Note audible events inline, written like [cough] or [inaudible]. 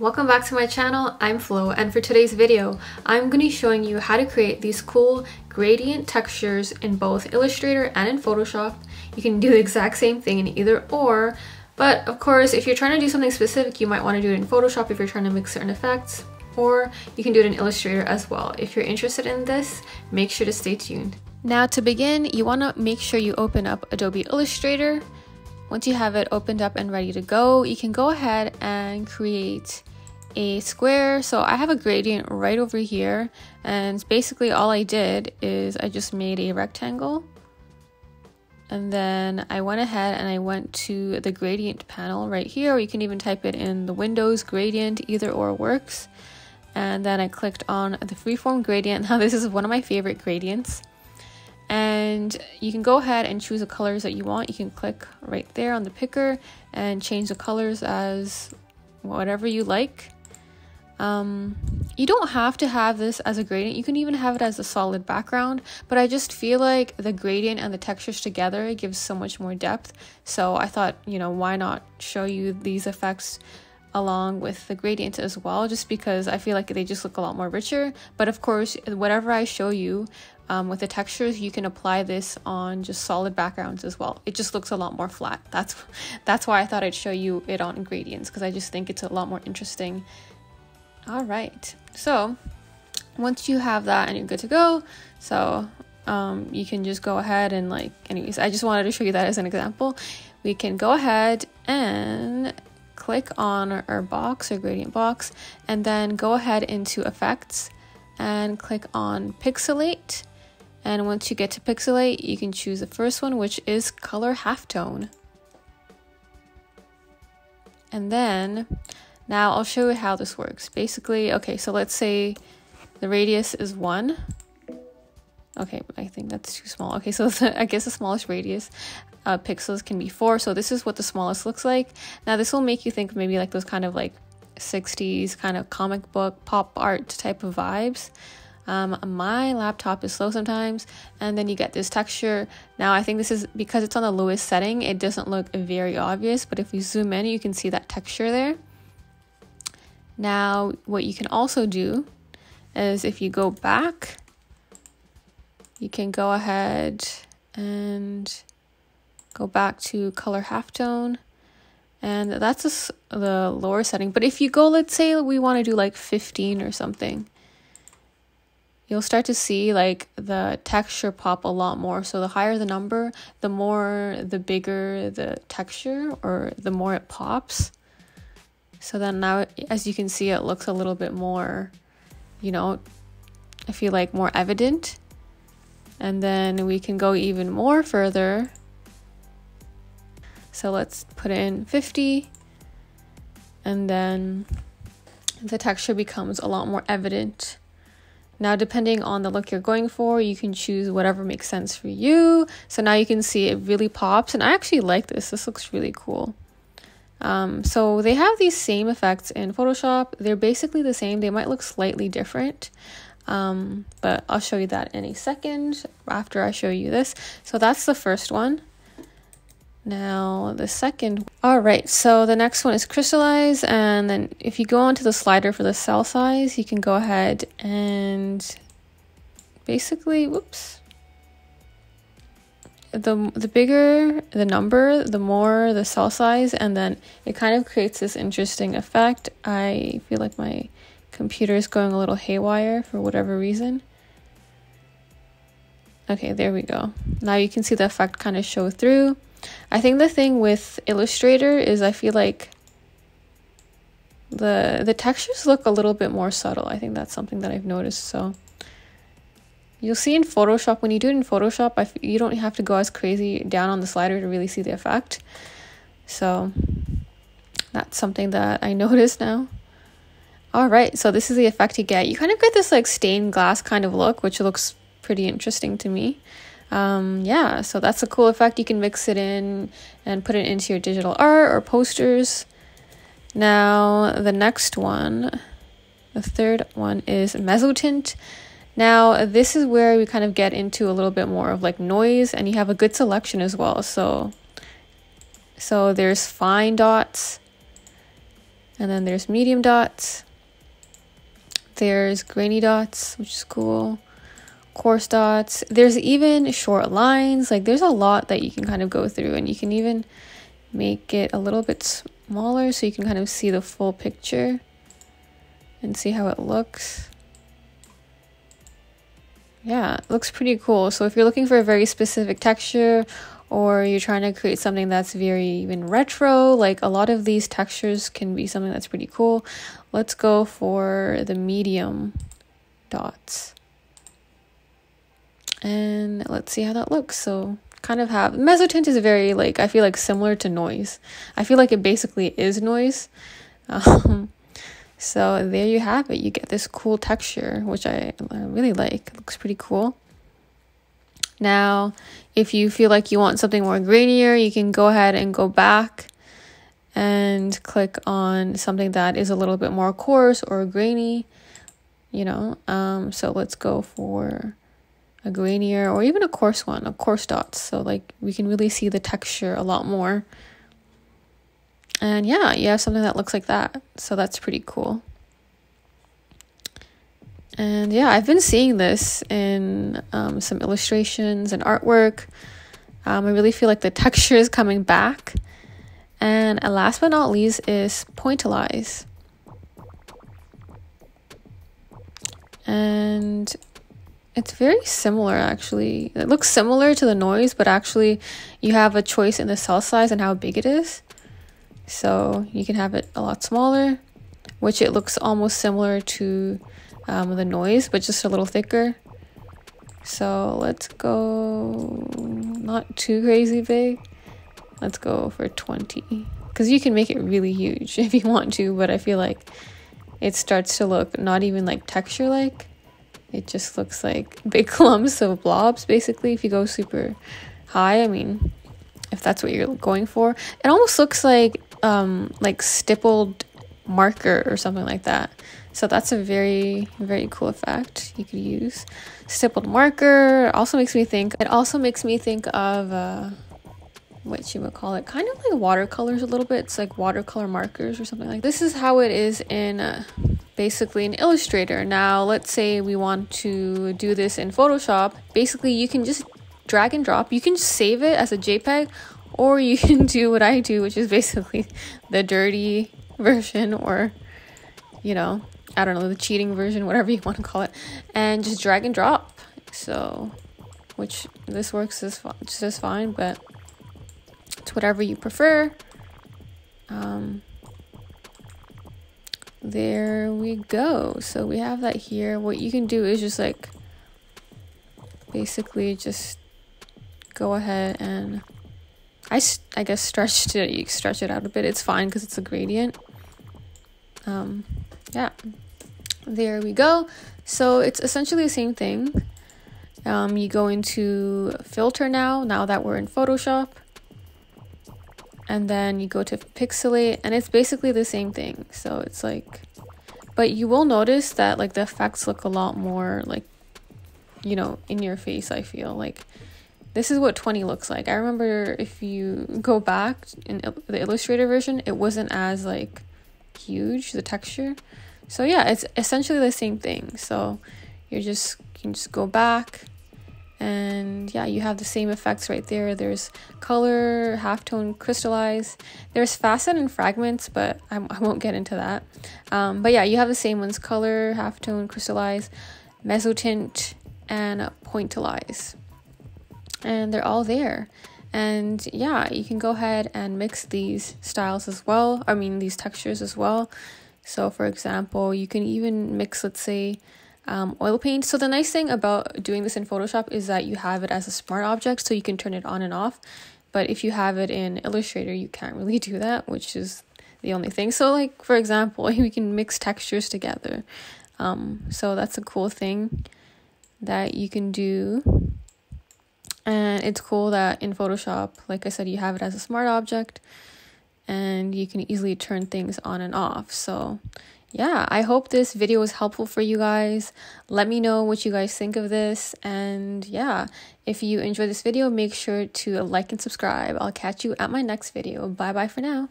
Welcome back to my channel, I'm Flo and for today's video, I'm going to be showing you how to create these cool gradient textures in both Illustrator and in Photoshop. You can do the exact same thing in either or, but of course if you're trying to do something specific you might want to do it in Photoshop if you're trying to mix certain effects, or you can do it in Illustrator as well. If you're interested in this, make sure to stay tuned. Now to begin, you want to make sure you open up Adobe Illustrator. Once you have it opened up and ready to go, you can go ahead and create a square. So I have a gradient right over here and basically all I did is I just made a rectangle and then I went ahead and I went to the gradient panel right here or you can even type it in the Windows gradient either or works and then I clicked on the freeform gradient. [laughs] Now this is one of my favorite gradients and you can go ahead and choose the colors that you want. You can click right there on the picker and change the colors as whatever you like. Um, you don't have to have this as a gradient. You can even have it as a solid background, but I just feel like the gradient and the textures together gives so much more depth. So I thought, you know, why not show you these effects along with the gradient as well, just because I feel like they just look a lot more richer. But of course, whatever I show you um, with the textures, you can apply this on just solid backgrounds as well. It just looks a lot more flat. That's [laughs] that's why I thought I'd show you it on gradients because I just think it's a lot more interesting all right, so once you have that and you're good to go, so um, you can just go ahead and like, anyways, I just wanted to show you that as an example. We can go ahead and click on our box or gradient box and then go ahead into effects and click on pixelate. And once you get to pixelate, you can choose the first one, which is color halftone. And then now I'll show you how this works. Basically, okay, so let's say the radius is one. Okay, I think that's too small. Okay, so [laughs] the, I guess the smallest radius uh, pixels can be four. So this is what the smallest looks like. Now this will make you think maybe like those kind of like 60s kind of comic book pop art type of vibes. Um, my laptop is slow sometimes, and then you get this texture. Now, I think this is because it's on the lowest setting, it doesn't look very obvious, but if we zoom in, you can see that texture there. Now, what you can also do is if you go back, you can go ahead and go back to color halftone and that's a, the lower setting. But if you go let's say we want to do like 15 or something you'll start to see like the texture pop a lot more. So the higher the number the more the bigger the texture or the more it pops so then now, as you can see, it looks a little bit more, you know, I feel like more evident. And then we can go even more further. So let's put in 50. And then the texture becomes a lot more evident. Now, depending on the look you're going for, you can choose whatever makes sense for you. So now you can see it really pops. And I actually like this. This looks really cool. Um, so they have these same effects in Photoshop. They're basically the same. They might look slightly different. Um, but I'll show you that in a second after I show you this. So that's the first one. Now the second, all right, so the next one is crystallize. And then if you go onto the slider for the cell size, you can go ahead and basically, whoops, the the bigger the number, the more the cell size, and then it kind of creates this interesting effect. I feel like my computer is going a little haywire for whatever reason. Okay, there we go. Now you can see the effect kind of show through. I think the thing with Illustrator is I feel like the the textures look a little bit more subtle. I think that's something that I've noticed. So You'll see in Photoshop, when you do it in Photoshop, you don't have to go as crazy down on the slider to really see the effect. So that's something that I [laughs] noticed now. All right, so this is the effect you get. You kind of get this like stained glass kind of look, which looks pretty interesting to me. Um, yeah, so that's a cool effect. You can mix it in and put it into your digital art or posters. Now, the next one, the third one is Mezzotint. Now, this is where we kind of get into a little bit more of like noise and you have a good selection as well. So, so there's fine dots And then there's medium dots. There's grainy dots, which is cool. Coarse dots. There's even short lines. Like there's a lot that you can kind of go through and you can even make it a little bit smaller so you can kind of see the full picture and see how it looks. Yeah, it looks pretty cool. So if you're looking for a very specific texture or you're trying to create something that's very even retro, like a lot of these textures can be something that's pretty cool. Let's go for the medium dots. And let's see how that looks. So kind of have mezzotint is very like I feel like similar to noise. I feel like it basically is noise. [laughs] Um, so there you have it. You get this cool texture, which I, really like. It looks pretty cool. Now, if you feel like you want something more grainier, you can go ahead and go back and click on something that is a little bit more coarse or grainy, you know. Um, so let's go for a grainier or even a coarse one, a coarse dots. So like we can really see the texture a lot more. And yeah, you have something that looks like that. So that's pretty cool. And yeah, I've been seeing this in um, some illustrations and artwork. Um, I really feel like the [laughs] texture is coming back. And last but not least is pointillize. And it's very similar actually. It looks similar to the noise, but actually you have a choice in the cell size and how big it is. So you can have it a lot smaller, which it looks almost similar to um, the noise, but just a little thicker. So let's go not too crazy big. Let's go for 20 because you can make it really huge [laughs] if you want to, but I feel like it starts to look not even like texture like it just looks like [laughs] big clumps of blobs basically if you go super high. I mean, if that's what you're going for. It almost looks like um like stippled marker or something like that. So that's a very very cool effect you could use. Stippled marker also makes me think it also makes me think of uh what you would call it kind of like watercolors a little bit it's like watercolor markers or something like this is how it is in uh, basically an illustrator now let's say we want to do this in photoshop basically you can just drag and drop you can save it as a jpeg or you [laughs] can do what i do which is basically the dirty version or you know i don't know the cheating version whatever you want to call it and just drag and drop so which this works just, just as fine but it's whatever you prefer. Um, there we go. So we have that here. What you can do is just like basically just go ahead and I, I guess stretched it. You stretch it out a bit. It's fine because it's a gradient. Um, yeah, there we go. So it's essentially the same thing. Um, you go into filter now, now that we're in Photoshop and then you go to pixelate and it's basically the same thing so it's like but you will notice that like the effects look a lot more like you know in your face i feel like this is what 20 looks like. I remember if you go back in the illustrator version it wasn't as like huge the texture. So yeah it's essentially the same thing. So you're just you can just go back and yeah you have the same effects right there. There's color halftone crystallize. There's facet and fragments but I, I won't get into that. Um, but yeah you have the same ones color halftone crystallize mezzotint and pointillize and they're all there and yeah you can go ahead and mix these styles as well i mean these textures as well so for example you can even mix let's say um, oil paint. So the nice thing about doing this in Photoshop is that you have it as a smart object so you can turn it on and off. But if you have it in Illustrator, you can't really do that, which is the only thing. So like for example, [laughs] we can mix textures together. Um, so that's a cool thing that you can do. And it's cool that in Photoshop, like I said, you have it as a smart object and you can easily turn things on and off. So yeah, I hope this video was helpful for you guys. Let me know what you guys think of this. And yeah, if you enjoyed this video, make sure to like and subscribe. I'll catch you at my next video. Bye bye for now.